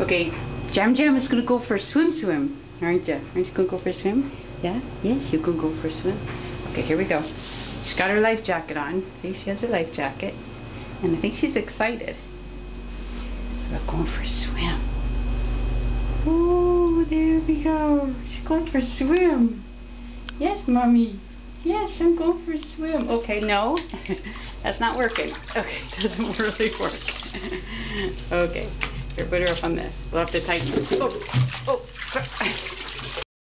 Okay, Jam Jam is gonna go for a swim swim, aren't you? Aren't you gonna go for a swim? Yeah? Yes, you can go for a swim. Okay, here we go. She's got her life jacket on. See, she has her life jacket. And I think she's excited. We're going for a swim. Oh, there we go. She's going for a swim. Yes, Mommy. Yes, I'm going for a swim. Okay, no. That's not working. Okay, doesn't really work. okay. Put her up on this. We'll have to tighten. Oh, oh.